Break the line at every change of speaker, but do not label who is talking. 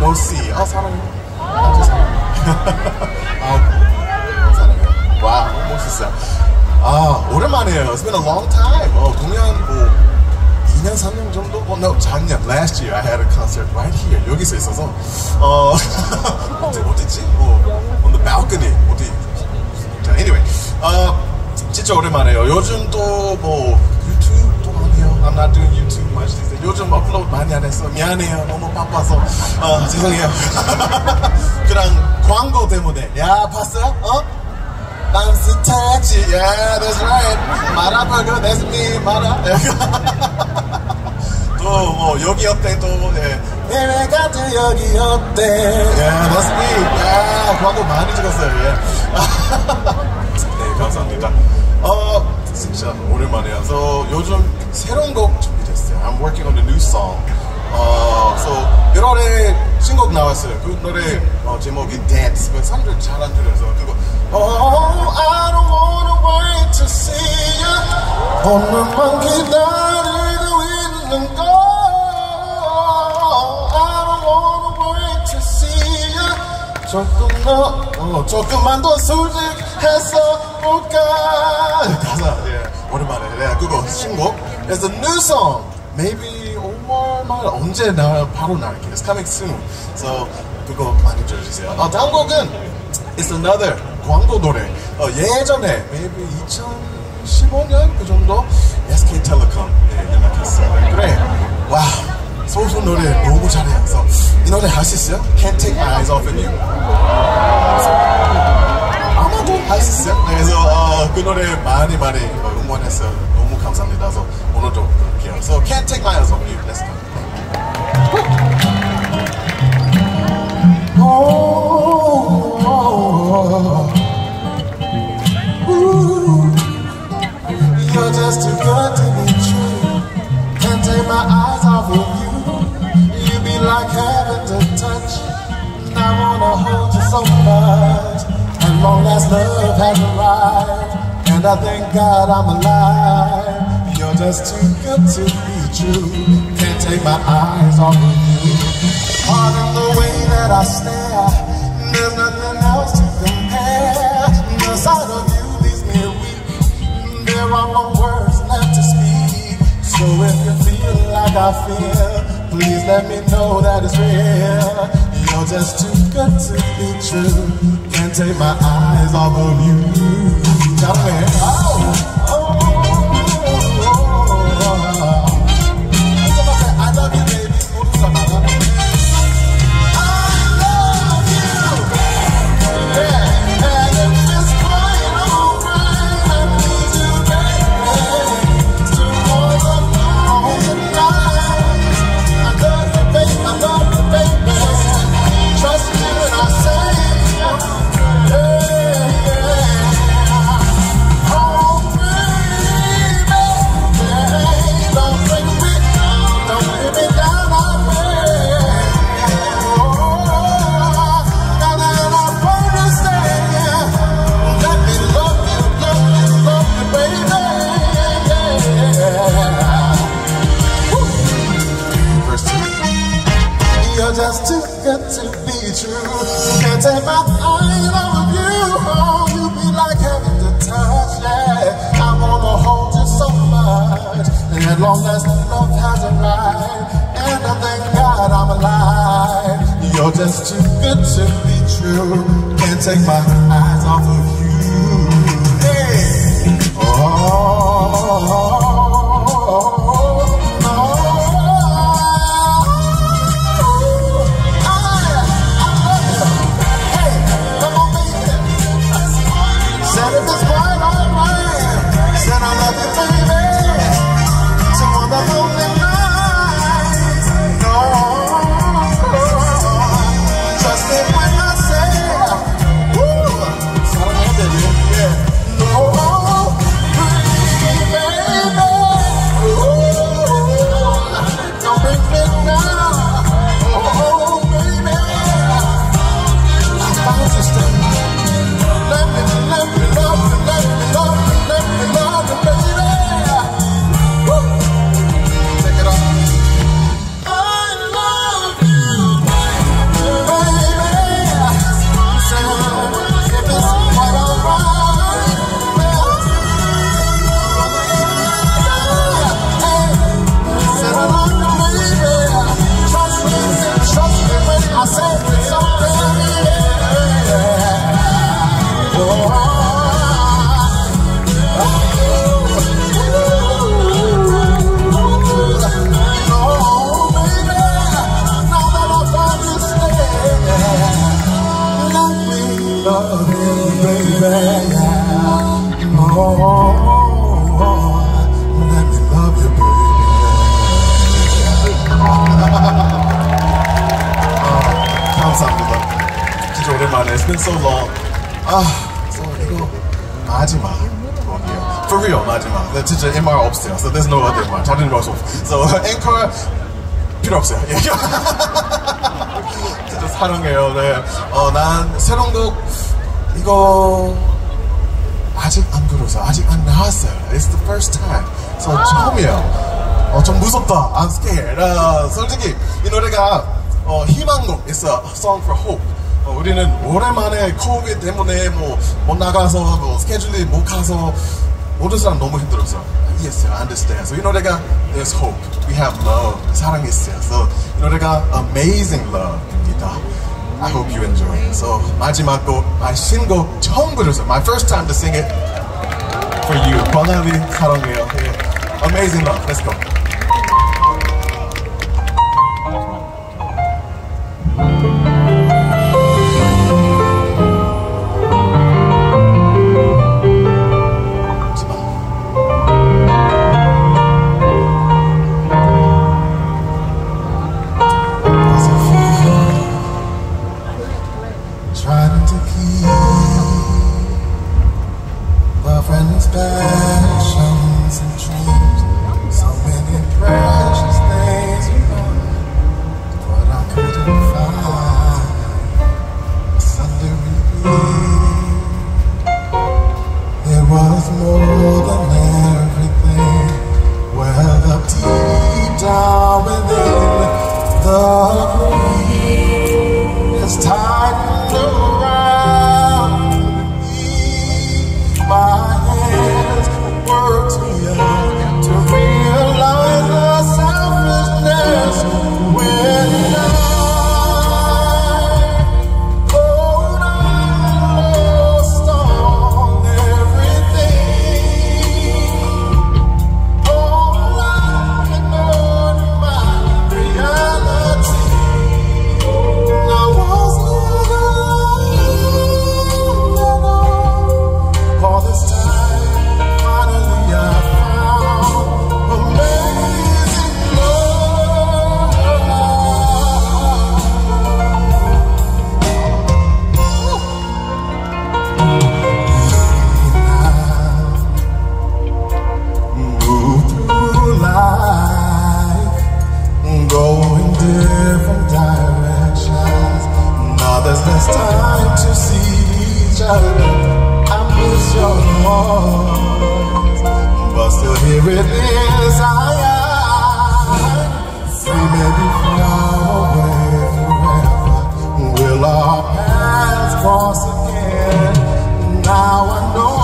멀씨 아 사랑해 아저 사랑해 아 사랑해 와 너무 멋있어요 아 오랜만이에요 It's been a long time 어 공연 뭐 2년 3년 정도? 뭐, no, 작년 last year I had a concert right here 여기서 있어서 어 어디, 어디지? 뭐 on the balcony 어디 자 anyway 어 진짜 오랜만이에요 요즘 또뭐 유튜브도 아니에요 I'm not doing YouTube much these 요즘 업로드 많이 안 했어. 미안해요. 너무 바빠서. 어, 죄송해요. 그냥 광고 때문에. 야, 봤어? 어? 딴스 타치. Yeah, that's right. 마라버거, that's me. 마라. 또 뭐 여기 어때 또 예. 내외가 또 여기 어때 yeah, that's me 야 광고 많이 찍었어요 예. 네 감사합니다 어 진짜 오랜만이어서 요즘 새로운 곡 됐어요 I'm working on a new song 어 so 1월에 신곡 나왔어요 그 노래 어, 제목이 Dance 그 사람들 잘 안 들어서 그거 Oh I don't wanna wait to see you 오늘만 기다리고 있는 걸 조금 더 어, 조금만 더 솔직했어 볼까 가사 예 오랜만에. 네 그거 신곡. It's a new song. Maybe 5월 말 언제 나 바로 나올게요. It's coming soon. So 그거 많이 들어주세요. 어, 다음 곡은 It's another 광고 노래. 어, 예전에 maybe 2015년 그 정도 SK텔레콤 예, 연락했어요. 그래. 와 소수 노래 너무 잘해요. 그래서 이 노래 할 수 있어요? Can't take my eyes off of you. 아마도 할 수 있어요. 네, 그래서 어, 그 노래 많이 많이 응원했어요 너무 감사합니다 그래서 오늘도 그렇게요 So Can't take my eyes off you Let's go oh, Ooh, You're just too good to be true Can't take my eyes off of you You be like heaven to touch And I wanna hold you so much As long as love has arrived And I thank God I'm alive. You're just too good to be true. Can't take my eyes off of you. Pardon the way that I stare. There's nothing else to compare. The sight of you leaves me weak. There are no words left to speak. So if you feel like I feel Please let me know that it's real. You're just too good to be true. Can't take my eyes off of you Tell me oh, oh, oh, oh. Just too good to be true. Can't take my eyes off of you. More. Let me love you, baby. 감사합니다. 진짜 오랜만에. It's been so long. 아, so 이거 마지막. For real 마지막. 네, 진짜 MR 없어요. So there's no other MR. 다른 러시 없어. So 앵커 필요 없어요. 예. 진짜 사랑해요. 네. 어, 난곡 이거 아직 안 불어서 아직 안 나왔어요. It's the first time. So 처음이에요. 어, 좀 무섭다. I'm scared. 어, 솔직히 이 노래가 어, 희망곡. It's a song for hope. 어, 우리는 오랜만에 코비드 때문에 뭐 못 나가서 뭐 스케줄이 못 가서 모든 사람 너무 힘들었어. Yes, I understand. So 이 노래가 There's hope. We have love. 사랑이 있어요. So 이 노래가 Amazing Love입니다. I hope you enjoy. So 마지막 곡, my 신곡 처음 부르서 My first time to sing it for you. 광안리 사랑해요. 예. Amazing Love. Let's go. Does More than everything. Well, up deep down within our paths cross again? Now I know